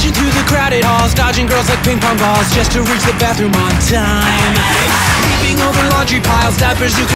Dashing through the crowded halls Dodging girls like ping pong balls Just to reach the bathroom on time. Leaping over laundry piles Diapers you